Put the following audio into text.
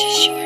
Just